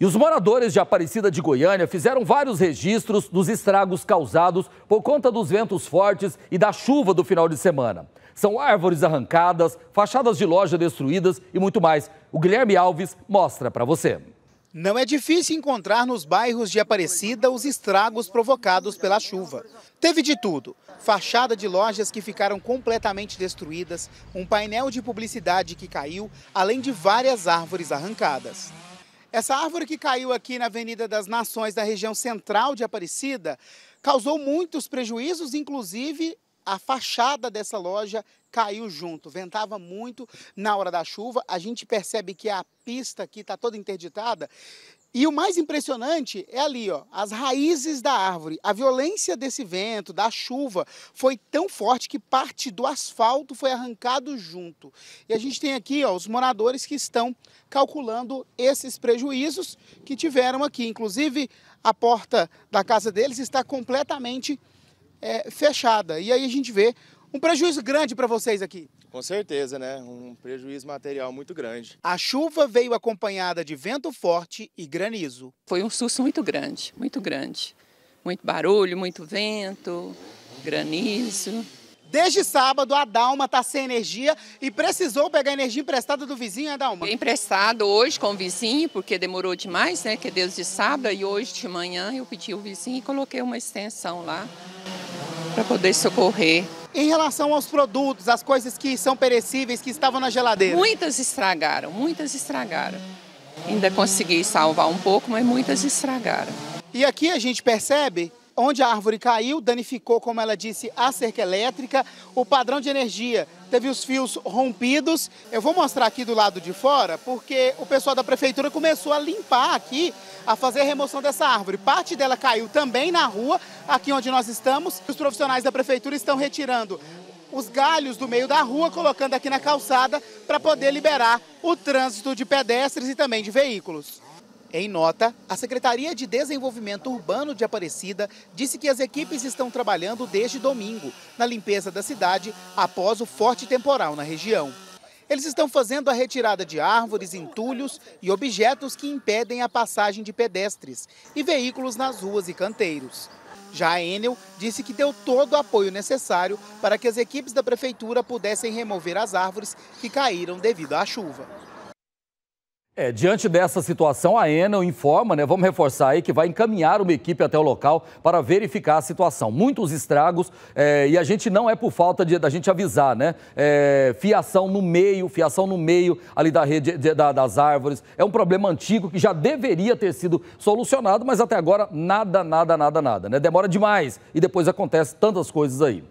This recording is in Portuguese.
E os moradores de Aparecida de Goiânia fizeram vários registros dos estragos causados por conta dos ventos fortes e da chuva do final de semana. São árvores arrancadas, fachadas de loja destruídas e muito mais. O Guilherme Alves mostra para você. Não é difícil encontrar nos bairros de Aparecida os estragos provocados pela chuva. Teve de tudo: fachada de lojas que ficaram completamente destruídas, um painel de publicidade que caiu, além de várias árvores arrancadas. Essa árvore que caiu aqui na Avenida das Nações, da região central de Aparecida, causou muitos prejuízos, inclusive a fachada dessa loja caiu junto. Ventava muito na hora da chuva. A gente percebe que a pista aqui está toda interditada. E o mais impressionante é ali, ó, as raízes da árvore. A violência desse vento, da chuva, foi tão forte que parte do asfalto foi arrancado junto. E a gente tem aqui ó, os moradores que estão calculando esses prejuízos que tiveram aqui. Inclusive, a porta da casa deles está completamente é, fechada. E aí a gente vê um prejuízo grande para vocês aqui. Com certeza, né? Um prejuízo material muito grande. A chuva veio acompanhada de vento forte e granizo. Foi um susto muito grande, muito grande. Muito barulho, muito vento, granizo. Desde sábado, a Dalma está sem energia e precisou pegar energia emprestada do vizinho, é Dalma? Emprestado hoje com o vizinho, porque demorou demais, né? Que é desde sábado e hoje de manhã eu pedi o vizinho e coloquei uma extensão lá para poder socorrer em relação aos produtos, as coisas que são perecíveis, que estavam na geladeira? Muitas estragaram, muitas estragaram. Ainda consegui salvar um pouco, mas muitas estragaram. E aqui a gente percebe onde a árvore caiu, danificou, como ela disse, a cerca elétrica, o padrão de energia teve os fios rompidos. Eu vou mostrar aqui do lado de fora, porque o pessoal da prefeitura começou a limpar aqui, a fazer a remoção dessa árvore. Parte dela caiu também na rua, aqui onde nós estamos. Os profissionais da prefeitura estão retirando os galhos do meio da rua, colocando aqui na calçada para poder liberar o trânsito de pedestres e também de veículos. Em nota, a Secretaria de Desenvolvimento Urbano de Aparecida disse que as equipes estão trabalhando desde domingo na limpeza da cidade após o forte temporal na região. Eles estão fazendo a retirada de árvores, entulhos e objetos que impedem a passagem de pedestres e veículos nas ruas e canteiros. Já a Enel disse que deu todo o apoio necessário para que as equipes da prefeitura pudessem remover as árvores que caíram devido à chuva. É, diante dessa situação, a Enel informa, né, vamos reforçar aí, que vai encaminhar uma equipe até o local para verificar a situação. Muitos estragos é, e a gente não é por falta de, da gente avisar, né? É, fiação no meio, fiação no meio ali da rede de, da, das árvores. É um problema antigo que já deveria ter sido solucionado, mas até agora nada, nada, nada, nada, né? Demora demais e depois acontece tantas coisas aí.